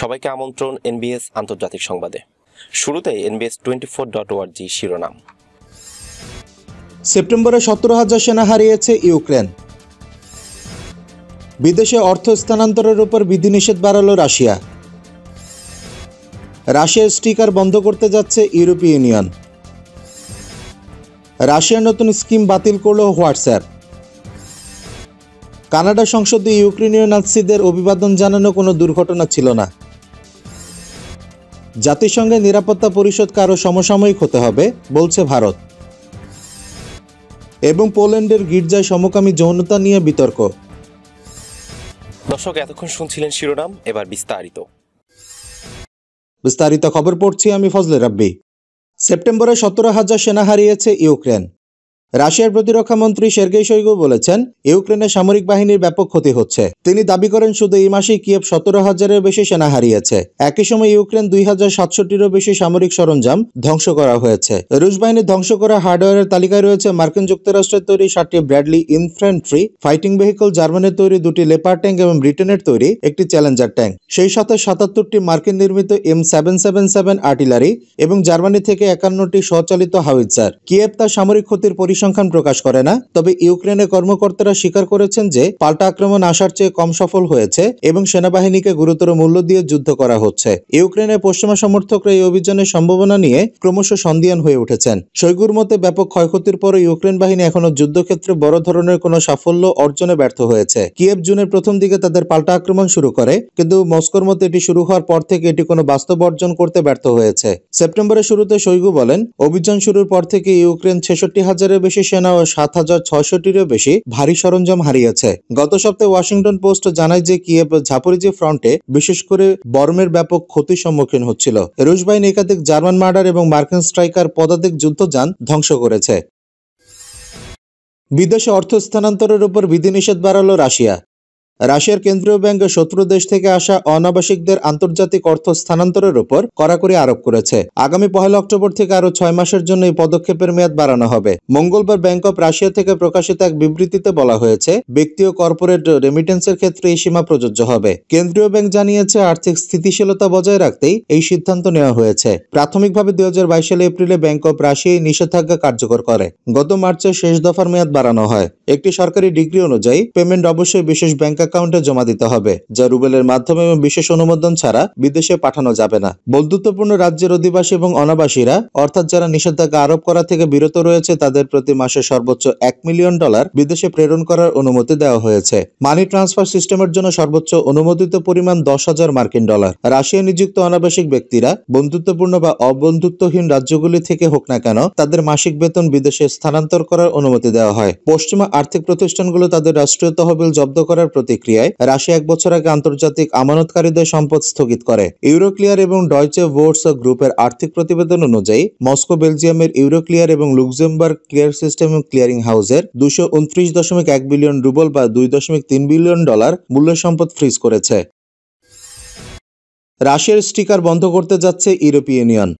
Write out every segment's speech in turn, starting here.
সবাইকে আমন্ত্রণ এনবিএস আন্তর্জাতিক সংবাদে। শুরুতেই এনবিএস টোয়েন্টি ফোর ডট ওয়ার্জি শিরোনাম। সেপ্টেম্বরে সতেরো হাজার সেনা হারিয়েছে ইউক্রেন। বিদেশে অর্থ স্থানান্তরের উপর বিধিনিষেধ বাড়ালো রাশিয়া। রাশিয়ার স্টিকার বন্ধ করতে যাচ্ছে ইউরোপীয় ইউনিয়ন। রাশিয়ার নতুন স্কিম বাতিল করল হোয়াটসঅ্যাপ। কানাডা সংসদে ইউক্রেনীয় নাৎসিদের অভিবাদন জানানো কোনো দুর্ঘটনা ছিল না। জাতিসংঘের নিরাপত্তা পরিষদ কারও সমসাময়িক হতে হবে বলছে ভারত। এবং পোল্যান্ডের গির্জায় সমকামী যৌনতা নিয়ে বিতর্ক। দর্শক এতক্ষণ শুনছিলেন শিরোনাম এবার বিস্তারিত। বিস্তারিত খবর পড়ছি আমি ফজলে রাব্বি। সেপ্টেম্বরে সতেরো হাজার সেনা হারিয়েছে ইউক্রেন। রাশিয়ার প্রতিরক্ষা মন্ত্রী সের্গেই শৈগু বলেছেন ইউক্রেনের সামরিক বাহিনীর ব্যাপক ক্ষতি হচ্ছে। তিনি দাবি করেন, শুধু এই মাসেই কিয়েভ সতেরো হাজারের বেশি সেনা হারিয়েছে। একই সময় ইউক্রেন দুই হাজার সাতষট্টিরও বেশি সামরিক সরঞ্জাম ধ্বংস করা হয়েছে। রুশ বাহিনী ধ্বংস করা হার্ডওয়্যারের তালিকায় রয়েছে মার্কিন যুক্তরাষ্ট্রের তৈরি সাতটি ব্র্যাডলি ইনফ্যান্ট্রি, ফাইটিং ভেহিকল জার্মানির তৈরি দুটি লেপার ট্যাঙ্ক এবং ব্রিটেনের তৈরি একটি চ্যালেঞ্জার ট্যাঙ্ক। সেই সাথে সাতাত্তরটি মার্কিন নির্মিত M seven seven seven artillery এবং জার্মানি থেকে একান্নটি স্বচালিত হাউইটজার কিয়েভ তার সামরিক ক্ষতির পরিসংখ্যান প্রকাশ করে না। তবে ইউক্রেনের কর্মকর্তারা স্বীকার করেছেন যে, পাল্টা আক্রমণ আসার চেয়ে কম সফল হয়েছে এবং সেনাবাহিনীকে গুরুতর মূল্য দিয়ে যুদ্ধ করা হচ্ছে। ইউক্রেনের পশ্চিমা সমর্থকরা এই অভিযানের সম্ভাবনা নিয়ে ক্রমশ সন্দিয়ান হয়ে উঠেছেন। শৈগুর মতে ব্যাপক ক্ষয়ক্ষতির পর ইউক্রেন বাহিনী এখনও যুদ্ধক্ষেত্রে বড় ধরনের কোনো সাফল্য অর্জনে ব্যর্থ হয়েছে। কিয়েভ জুনের প্রথম দিকে তাদের পাল্টা আক্রমণ শুরু করে, কিন্তু মস্কোর মতে এটি শুরু হওয়ার পর থেকে এটি কোনো বাস্তব অর্জন করতে ব্যর্থ হয়েছে। সেপ্টেম্বরের শুরুতে শৈগু বলেন, অভিযান শুরুর পর থেকে ইউক্রেন ছেষট্টি হাজারের বেশি সেনা ও সাত হাজার ছয়শটিরও বেশি ভারী সরঞ্জাম হারিয়েছে। গত সপ্তাহে ওয়াশিংটন পোস্ট জানায় যে কিয়েভ ঝাপরিজি ফ্রন্টে বিশেষ করে বর্মের ব্যাপক ক্ষতির সম্মুখীন হচ্ছিল। রুশ বাহিনী একাধিক জার্মান মার্ডার এবং মার্কিন স্ট্রাইকার পদাতিক যুদ্ধযান ধ্বংস করেছে। বিদেশে অর্থ স্থানান্তরের উপর বিধিনিষেধ বাড়ালো রাশিয়া। রাশিয়ার কেন্দ্রীয় ব্যাংক শত্রু দেশ থেকে আসা অনাবাসিকদের আন্তর্জাতিক অর্থ স্থানান্তরের উপর কড়াকড়ি আরোপ করেছে। আগামী পহেলা অক্টোবর থেকে আরও ছয় মাসের জন্য এই পদক্ষেপের মেয়াদ বাড়ানো হবে। মঙ্গলবার ব্যাংক অব রাশিয়া থেকে প্রকাশিত এক বিবৃতিতে বলা হয়েছে, ব্যক্তি ও কর্পোরেট রেমিটেন্সের ক্ষেত্রে এই সীমা প্রযোজ্য হবে। কেন্দ্রীয় ব্যাংক জানিয়েছে, আর্থিক স্থিতিশীলতা বজায় রাখতেই এই সিদ্ধান্ত নেওয়া হয়েছে। প্রাথমিকভাবে দু হাজার বাইশ সালে এপ্রিলে ব্যাংক অব রাশিয়া এই নিষেধাজ্ঞা কার্যকর করে। গত মার্চে শেষ দফার মেয়াদ বাড়ানো হয়। একটি সরকারি ডিগ্রি অনুযায়ী পেমেন্ট অবশ্যই বিশেষ ব্যাংক অ্যাকাউন্টে জমা দিতে হবে, যা রুবেলের মাধ্যমে এবং বিশেষ অনুমোদন ছাড়া বিদেশে পাঠানো যাবে না। বন্ধুত্বপূর্ণ রাজ্যের অধিবাসী এবং অনাবাসীরা, অর্থাৎ যারা নিষেধাজ্ঞা আরোপ করা থেকে বিরত রয়েছে, তাদের প্রতি মাসে সর্বোচ্চ এক মিলিয়ন ডলার বিদেশে প্রেরণ করার অনুমতি দেওয়া হয়েছে। মানি ট্রান্সফার সিস্টেমের জন্য সর্বোচ্চ অনুমোদিত পরিমাণ দশ হাজার মার্কিন ডলার। রাশিয়া নিযুক্ত অনাবাসিক ব্যক্তিরা, বন্ধুত্বপূর্ণ বা অবন্ধুত্বহীন রাজ্যগুলি থেকে হোক না কেন, তাদের মাসিক বেতন বিদেশে স্থানান্তর করার অনুমতি দেওয়া হয়। পশ্চিমা আর্থিক প্রতিষ্ঠানগুলো তাদের রাষ্ট্রীয় তহবিল জব্দ করার প্রতিক্রিয়ায় রাশিয়া এক বছর আগে আন্তর্জাতিক আমানতকারীদের সম্পদ স্থগিত করে। ইউরোক্লিয়ার এবং ডয়চে ভোর্টস গ্রুপের আর্থিক প্রতিবেদন অনুযায়ী, মস্কো, বেলজিয়ামের ইউরোক্লিয়ার এবং লুক্সেমবার্গ ক্লিয়ার সিস্টেম এবং ক্লিয়ারিং হাউসের দুশো উনত্রিশ দশমিক এক বিলিয়ন রুবল বা দুই দশমিক তিন বিলিয়ন ডলার মূল্য সম্পদ ফ্রিজ করেছে। রাশিয়ার স্টিকার বন্ধ করতে যাচ্ছে ইউরোপীয় ইউনিয়ন।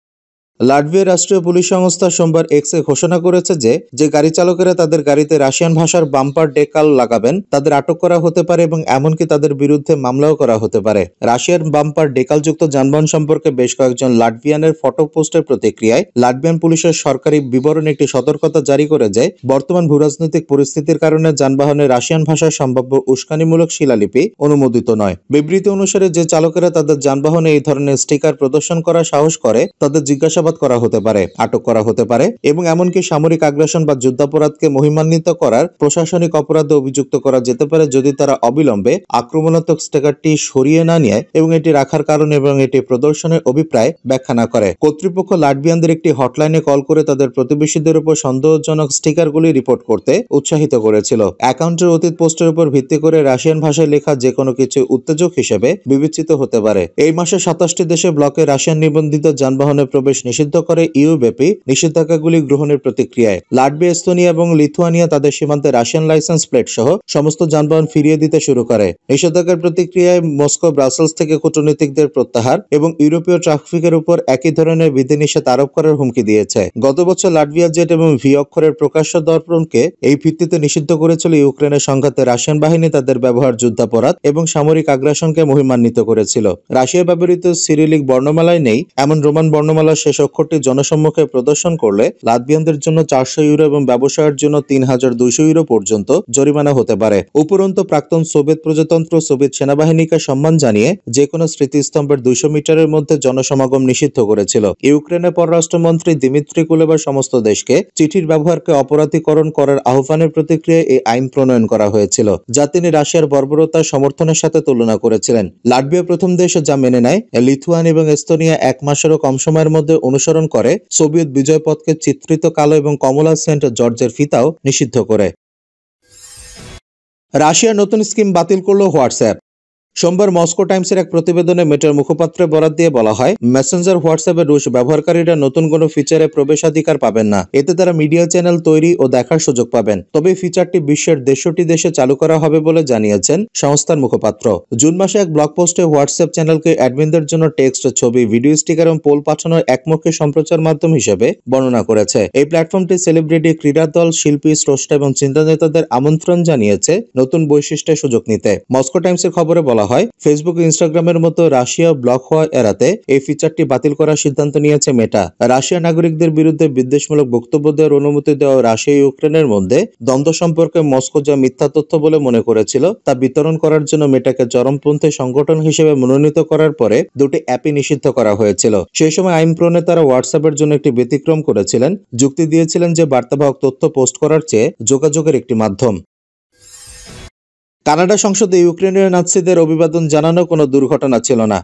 লাটভিয়ার রাষ্ট্রীয় পুলিশ সংস্থা সোমবার এক্সে ঘোষণা করেছে যে যে গাড়ি চালকেরা তাদের গাড়িতে রাশিয়ান ভাষার বাম্পার ডেকাল লাগাবেন, তাদের আটক করা হতে পারে এবং এমনকি তাদের বিরুদ্ধে মামলাও করা হতে পারে। রাশিয়ার বাম্পার ডেকালযুক্ত যানবাহন সম্পর্কে বেশ কয়েকজন লাটভিয়ানের ফটো পোস্টের প্রতিক্রিয়ায় লাটভিয়ান পুলিশের সরকারি বিবরণ একটি সতর্কতা জারি করে যে, বর্তমান ভূরাজনৈতিক পরিস্থিতির কারণে যানবাহনে রাশিয়ান ভাষার সম্ভাব্য উস্কানিমূলক শিলালিপি অনুমোদিত নয়। বিবৃতি অনুসারে যে চালকেরা তাদের যানবাহনে এই ধরনের স্টিকার প্রদর্শন করা সাহস করে, তাদের জিজ্ঞাসাবাদ করা হতে পারে, আটক করা হতে পারে এবং এমনকি সামরিক আগ্রাসন বা যুদ্ধাপরাধকে মহিমান্বিত করার প্রশাসনিক অপরাধে অভিযুক্ত করা যেতে পারে যদি তারা অবিলম্বে আক্রমণাত্মক স্টিকারটি সরিয়ে না নিয়ে এবং এটি রাখার কারণ এবং এটি প্রদর্শনের অভিপ্রায় ব্যাখ্যা না করে। কর্তৃপক্ষ লাটভিয়ানদের একটি হটলাইনে কল করে তাদের প্রতিবেশীদের উপর সন্দেহজনক স্টিকারগুলি রিপোর্ট করতে উৎসাহিত করেছিল। অ্যাকাউন্টের অতীত পোস্টের উপর ভিত্তি করে রাশিয়ান ভাষায় লেখা যে কোনো কিছু উত্তেজক হিসেবে বিবেচিত হতে পারে। এই মাসে সাতাশটি দেশে ব্লকে রাশিয়ান নিবন্ধিত যানবাহনে প্রবেশ নিষেধ নিষিদ্ধ করে ইউ ব্যাপী নিষেধাজ্ঞাগুলি গ্রহণের প্রতিক্রিয়ায়। লাটভিয়া এস্তোনিয়া এবং লিথুয়ানিয়া তাদের সীমান্তে রাশিয়ান লাইসেন্স প্লেট সহ সমস্ত যানবাহন ফিরিয়ে দিতে শুরু করে। নিষেধাজ্ঞার প্রতিক্রিয়ায় মস্কো, ব্রাসেলস থেকে কূটনীতিকদের প্রত্যাহার এবং ইউরোপীয় ট্রাফিকের উপর একই ধরনের বিধিনিষেধ আরোপ করার হুমকি দিয়েছে। গত বছর লাটভিয়া জেট এবং ভি অক্ষরের প্রকাশ্য দর্পণকে এই ভিত্তিতে নিষিদ্ধ করেছিল ইউক্রেনের সংঘাতে রাশিয়ান বাহিনী তাদের ব্যবহার যুদ্ধাপরাধ এবং সামরিক আগ্রাসনকে মহিমান্বিত করেছিল। রাশিয়া ব্যবহৃত সিরিলিক বর্ণমালায় নেই, এমন রোমান বর্ণমালার শেষ অক্ষরটি জনসম্মুখে প্রদর্শন করলে লাতভিয়ানদের জন্য চারশো ইউরো এবং ব্যবসায়ের জন্য তিন হাজার দুইশো ইউরো পর্যন্ত জরিমানা হতে পারে। উপরন্তু প্রাক্তন সোভিয়েত প্রজাতন্ত্র, সোভিয়েত সেনাবাহিনীকে সম্মান জানিয়ে যে কোনো স্মৃতিস্তম্ভের দুইশো মিটারের মধ্যে জনসমাগম নিষিদ্ধ করেছিল। ইউক্রেনের পররাষ্ট্রমন্ত্রী দিমিত্রি কুলেবার সমস্ত দেশকে চিঠির ব্যবহারকে অপরাধীকরণ করার আহ্বানের প্রতিক্রিয়ায় এই আইন প্রণয়ন করা হয়েছিল, যা তিনি রাশিয়ার বর্বরতার সমর্থনের সাথে তুলনা করেছিলেন। লাটভিয়া প্রথম দেশ যা মেনে নেয়, লিথুয়ান এবং এস্তোনিয়া এক মাসেরও কম সময়ের মধ্যে অনুসরণ করে সোভিয়েত বিজয় পথকে চিত্রিত কালো এবং কমলা সেন্ট জর্জের ফিতাও নিষিদ্ধ করে। রাশিয়ার নতুন স্কিম বাতিল করল হোয়াটসঅ্যাপ। সোমবার মস্কো টাইমসের এক প্রতিবেদনে মেটার মুখপাত্রে বরাদ দিয়ে বলা হয়, মেসেঞ্জার হোয়াটসঅ্যাপের রুশ ব্যবহারকারীরা নতুন কোনো ফিচারে প্রবেশাধিকার পাবেন না। এতে তারা মিডিয়া চ্যানেল তৈরি ও দেখার সুযোগ পাবেন। তবে ফিচারটি বিশ্বের দেড়শোটি দেশে চালু করা হবে বলে জানিয়েছেন সংস্থার মুখপাত্র। জুন মাসে এক ব্লগ পোস্টে হোয়াটসঅ্যাপ চ্যানেলকে অ্যাডমিনদের জন্য টেক্সট, ছবি, ভিডিও স্টিকার এবং পোল পাঠানোর একমুখী সম্প্রচার মাধ্যম হিসেবে বর্ণনা করেছে। এই প্ল্যাটফর্মটি সেলিব্রিটি, ক্রীড়া দল, শিল্পী, স্রষ্টা এবং চিন্তা নেতাদের আমন্ত্রণ জানিয়েছে নতুন বৈশিষ্ট্যের সুযোগ নিতে। মস্কো টাইমসের খবরে বলা হয় ফেসবুক ইনস্টাগ্রামের মতো রাশিয়া ব্লক হওয়া এড়াতে এই ফিচারটি বাতিল করার সিদ্ধান্ত নিয়েছে মেটা রাশিয়া নাগরিকদের বিরুদ্ধে বিদ্বেষমূলক বক্তব্য দেওয়ার অনুমতি দেওয়া রাশিয়া ইউক্রেনের মধ্যে দ্বন্দ্ব সম্পর্কে মস্কো যা মিথ্যা তথ্য বলে মনে করেছিল, তা বিতরণ করার জন্য মেটাকে চরমপন্থী সংগঠন হিসেবে মনোনীত করার পরে দুটি অ্যাপই নিষিদ্ধ করা হয়েছিল। সেই সময় আইন প্রণেতারা হোয়াটসঅ্যাপের জন্য একটি ব্যতিক্রম করেছিলেন। যুক্তি দিয়েছিলেন যে বার্তাবাহক তথ্য পোস্ট করার চেয়ে যোগাযোগের একটি মাধ্যম। কানাডা সংসদে ইউক্রেনীয় নাৎসিদের অভিবাদন জানানো কোনো দুর্ঘটনা ছিল না।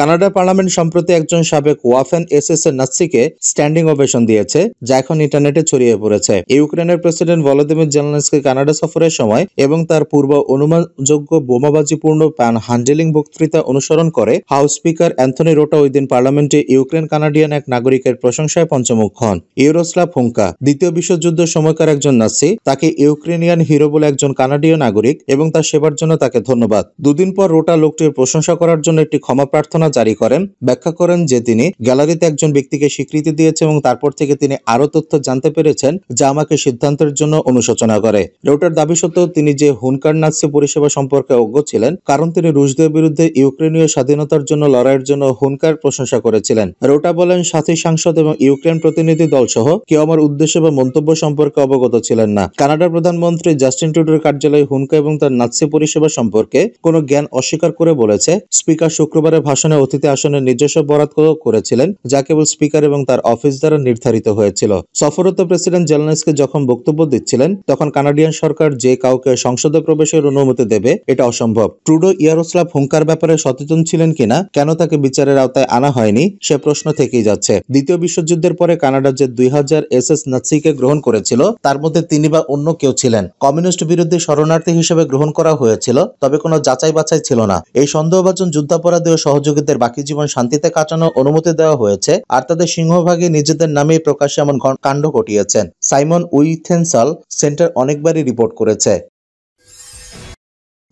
কানাডা পার্লামেন্ট সম্প্রতি একজন সাবেক ওয়াফেন এসএস এর নাৎসিকে স্ট্যান্ডিং ওভেশন দিয়েছে, যা এখন ইন্টারনেটে ছড়িয়ে পড়েছে। ইউক্রেনের প্রেসিডেন্ট ভলোদিমির জেলেনস্কি কানাডা সফরের সময় এবং তার পূর্ব অনুমানযোগ্য বোমাবাজিপূর্ণ প্যান হ্যান্ডেলিং বক্তৃতা অনুসরণ করে হাউস স্পিকার অ্যান্থনি রোটা ওই দিন পার্লামেন্টে ইউক্রেন কানাডিয়ান এক নাগরিকের প্রশংসায় পঞ্চমুখ হন। ইউরোস্লাভ হুঙ্কা, দ্বিতীয় বিশ্বযুদ্ধ সময়কার একজন নাসি তাকে ইউক্রেনিয়ান হিরো বলে একজন কানাডীয় নাগরিক এবং তার সেবার জন্য তাকে ধন্যবাদ। দুদিন পর রোটা লোকটির প্রশংসা করার জন্য একটি ক্ষমা প্রার্থনা জারি করেন। ব্যাখ্যা করেন যে তিনি গ্যালারিতে একজন ব্যক্তিকে স্বীকৃতি দিয়েছে এবং তারপর থেকে তিনি আরও তথ্য জানতে পেরেছেন যা আমাকে সিদ্ধান্তের জন্য অনুশোচনা করে। রোটার দাবি সত্ত্বেও তিনি যে হুনকার নাৎসি পরিষেবা সম্পর্কে অজ্ঞ ছিলেন, কারণ তিনি রুশদের বিরুদ্ধে ইউক্রেনীয় স্বাধীনতার জন্য লড়াইয়ের জন্য হুনকার প্রশংসা করেছিলেন। রোটা বলেন, সাথী সাংসদ এবং ইউক্রেন প্রতিনিধি দল সহ কেউ আমার উদ্দেশ্য বা মন্তব্য সম্পর্কে অবগত ছিলেন না। কানাডার প্রধানমন্ত্রী জাস্টিন টুডোর কার্যালয় হুনকা এবং তার নাৎসি পরিষেবা সম্পর্কে কোনো জ্ঞান অস্বীকার করে বলেছে। স্পিকার শুক্রবারের ভাষণে অতিথি আসনের নিজস্ব বরাত করেছিলেন, যা কেবল স্পিকার এবং তার অফিস দ্বারা নির্ধারিত হয়েছিল। সফররত প্রেসিডেন্ট জেলনেসকে যখন বক্তব্য দিচ্ছিলেন, তখন কানাডিয়ান সরকার যে কাউকে সংসদে প্রবেশের অনুমতি দেবে, এটা অসম্ভব। ট্রুডো ইয়ারোস্লাভ হুঙ্কার ব্যাপারে সচেতন ছিলেন কিনা, কেন তাকে বিচারের আওতায় আনা হয়নি, সে প্রশ্ন থেকেই যাচ্ছে। দ্বিতীয় বিশ্বযুদ্ধের পরে কানাডা যে দুই হাজার এস এস নাৎসিকে গ্রহণ করেছিল, তার মধ্যে তিনি বা অন্য কেউ ছিলেন। কমিউনিস্ট বিরোধী শরণার্থী হিসেবে গ্রহণ করা হয়েছিল, তবে কোনো যাচাই বাছাই ছিল না। এই সন্দেহভাজন যুদ্ধাপরাধী ও সহযোগীদের বাকি জীবন শান্তিতে কাটানোর অনুমতি দেওয়া হয়েছে, আর তাদের সিংহভাগে নিজেদের নামেই প্রকাশ্যে এমন কাণ্ড ঘটিয়েছেন। সাইমন উইথেনসাল সেন্টার অনেকবারই রিপোর্ট করেছে।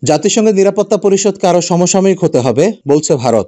জাতিসংঘের নিরাপত্তা পরিষদকে আরও সমসাময়িক হতে হবে, বলছে ভারত।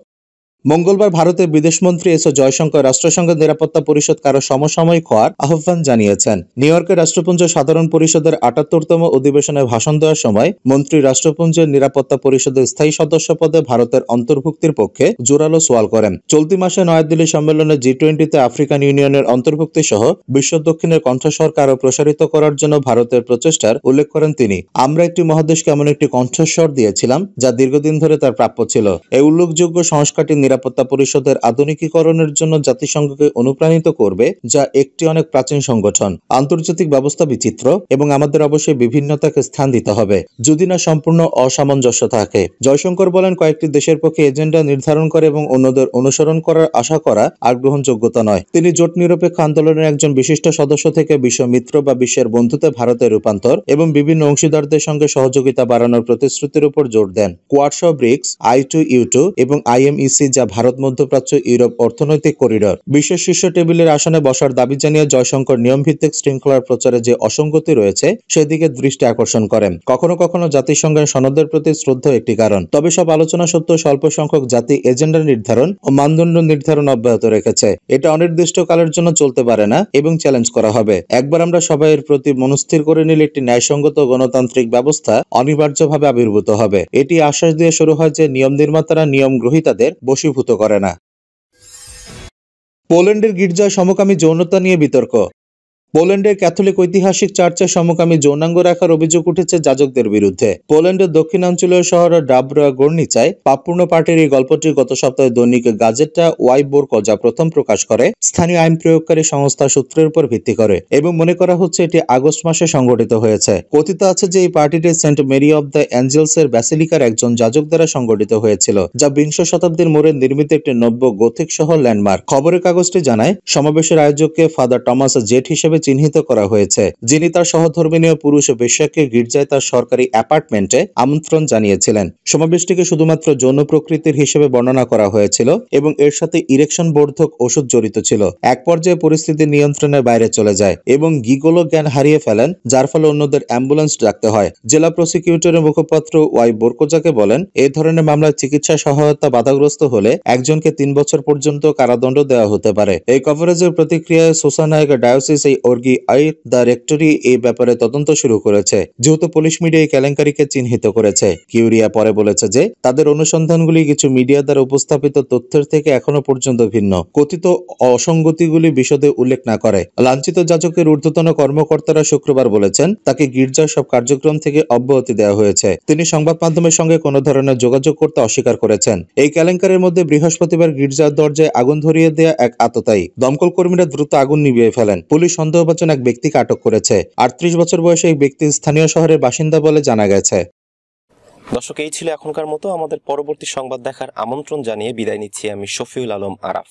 মঙ্গলবার ভারতের বিদেশমন্ত্রী এস জয়শঙ্কর রাষ্ট্রসংঘের নিরাপত্তা পরিষদ কারও সমসাময়িক হওয়ার আহ্বান জানিয়েছেন। নিউ ইয়র্কের রাষ্ট্রপুঞ্জ সাধারণ পরিষদের আটাত্তরতম অধিবেশনে ভাষণ দেওয়ার সময় মন্ত্রী রাষ্ট্রপুঞ্জের নিরাপত্তা পরিষদের স্থায়ী সদস্য পদে ভারতের অন্তর্ভুক্তির পক্ষে জোরালো সোয়াল করেন। চলতি মাসে নয়াদিল্লি সম্মেলনে জি টোয়েন্টিতে আফ্রিকান ইউনিয়নের অন্তর্ভুক্তি সহ বিশ্ব দক্ষিণের কণ্ঠস্বর আরও প্রসারিত করার জন্য ভারতের প্রচেষ্টার উল্লেখ করেন তিনি। আমরা একটি মহাদেশকে এমন একটি কণ্ঠস্বর দিয়েছিলাম যা দীর্ঘদিন ধরে তার প্রাপ্য ছিল। এই উল্লেখযোগ্য সংস্কারটি নিরাপত্তা পরিষদের আধুনিকীকরণের জন্য জাতিসংঘকে অনুপ্রাণিত করবে, যা একটি অনেক প্রাচীন সংগঠন। আন্তর্জাতিক ব্যবস্থা বিচিত্র এবং আমাদের অবশ্যই বিভিন্নতাকে স্থান দিতে হবে, যদি না সম্পূর্ণ অসামঞ্জস্য থাকে। জয়শঙ্কর বলেন, কয়েকটি দেশের পক্ষে এজেন্ডা নির্ধারণ করে এবং অন্যদের অনুসরণ করার আশা করা আর গ্রহণযোগ্যতা নয়। তিনি জোট নিরপেক্ষ আন্দোলনের একজন বিশিষ্ট সদস্য থেকে বিশ্ব মিত্র বা বিশ্বের বন্ধুতে ভারতের রূপান্তর এবং বিভিন্ন অংশীদারদের সঙ্গে সহযোগিতা বাড়ানোর প্রতিশ্রুতির উপর জোর দেন। কোয়াডসহ BRICS, I two, U two এবং আইএমইসি যা ভারত মধ্যপ্রাচ্য, ইউরোপ অর্থনৈতিক করিডর। বিশ্বের শীর্ষ টেবিলের আসনে বসার দাবি জানিয়ে জয়শঙ্কর নিয়মভিত্তিক শৃঙ্খলার প্রচারে যে অসঙ্গতি রয়েছে, সেদিকে দৃষ্টি আকর্ষণ করেন। কখনো কখনো জাতিসংঘের সনদের প্রতি শ্রদ্ধা একটি কারণ। তবে সব আলোচনা সত্ত্বেও স্বল্প সংখ্যক জাতি এজেন্ডা নির্ধারণ ও মানদণ্ড নির্ধারণ অব্যাহত রেখেছে। এটা অনির্দিষ্টকালের জন্য চলতে পারে না এবং চ্যালেঞ্জ করা হবে। একবার আমরা সবাই এর প্রতি মনস্থির করে নিলে একটি ন্যায়সঙ্গত গণতান্ত্রিক ব্যবস্থা অনিবার্যভাবে আবির্ভূত হবে। এটি আশ্বাস দিয়ে শুরু হয় যে নিয়ম নির্মাতারা নিয়ম গ্রহীতাদের বশীভূত করে না। পোল্যান্ডের গির্জায় সমকামী যৌনতা নিয়ে বিতর্ক। পোল্যান্ডের ক্যাথলিক ঐতিহাসিক চার্চে সমকামী যৌনাঙ্গ রাখার অভিযোগ উঠেছে যাজকদের বিরুদ্ধে। পোল্যান্ডের দক্ষিণাঞ্চলীয় শহর ডাবরা গর্নিচায় পাপপূর্ণ পার্টির এই গল্পটি গত সপ্তাহে দৈনিক গাজেটা ওয়াই বোরকো যা প্রথম প্রকাশ করে। স্থানীয় আইন প্রয়োগকারী সংস্থা সূত্রের উপর ভিত্তি করে এবং মনে করা হচ্ছে এটি আগস্ট মাসে সংগঠিত হয়েছে। কথিত আছে যে এই পার্টিটি saint Mary of the angels এর ব্যাসিলিকার একজন যাজক দ্বারা সংগঠিত হয়েছিল, যা বিংশ শতাব্দীর মোড়ে নির্মিত একটি নব্য গথিক শহর ল্যান্ডমার্ক। খবরের কাগজটি জানায়, সমাবেশের আয়োজককে ফাদার টমাস জেট হিসেবে চিহ্নিত করা হয়েছে, যিনি তার সহধর্মিনীয় পুরুষ বেশ্যাকে গির্জায় তার সরকারি অ্যাপার্টমেন্টে আমন্ত্রণ জানিয়েছিলেন। সমাবেশটিকে শুধুমাত্র যৌন প্রকৃতির হিসেবে বর্ণনা করা হয়েছিল এবং এর সাথে ইরেকশন বর্ধক ওষুধ জড়িত ছিল। এক পর্যায়ে পরিস্থিতি নিয়ন্ত্রণের বাইরে চলে যায় এবং গিগোলো জ্ঞান হারিয়ে ফেলেন, যার ফলে অন্যদের অ্যাম্বুলেন্স ডাকতে হয়। জেলা প্রসিকিউটরের মুখপাত্র ওয়াই বোরকোজাকে বলেন এই ধরনের মামলায় চিকিৎসা সহায়তা বাধাগ্রস্ত হলে একজনকে তিন বছর পর্যন্ত কারাদণ্ড দেওয়া হতে পারে। এই কভারেজের প্রতিক্রিয়ায় সোসানায়ক ডায়োসিস এই অর্গি আই দ্য রেক্টরি এই ব্যাপারে তদন্ত শুরু করেছে। যেহেতু পুলিশ মিডিয়া এই কেলেঙ্কারিকে চিহ্নিত করেছে। কিউরিয়া পরে বলেছে যে, তাদের অনুসন্ধানগুলি কিছু মিডিয়া দ্বারা উপস্থাপিত তথ্যের থেকে এখনও পর্যন্ত ভিন্ন। কথিত অসঙ্গতিগুলি বিশদে উল্লেখ না করে। লাঞ্ছিত যাজকের ঊর্ধ্বতন কর্মকর্তারা শুক্রবার বলেছেন, তাকে গির্জার সব কার্যক্রম থেকে অব্যাহতি দেওয়া হয়েছে। তিনি সংবাদ মাধ্যমের সঙ্গে কোনো ধরনের যোগাযোগ করতে অস্বীকার করেছেন। এই কেলেঙ্কারির মধ্যে বৃহস্পতিবার গির্জার দরজায় আগুন ধরিয়ে দেয়া এক আততায়ী। দমকল কর্মীরা দ্রুত আগুন নিভিয়ে ফেলেন। পুলিশ সন্দেহভাজন এক ব্যক্তিকে আটক করেছে। আটত্রিশ বছর বয়সে এই ব্যক্তি স্থানীয় শহরের বাসিন্দা বলে জানা গেছে। দর্শক, এই ছিল এখনকার মতো। আমাদের পরবর্তী সংবাদ দেখার আমন্ত্রণ জানিয়ে বিদায় নিচ্ছি আমি শফিউল আলম আরাফ।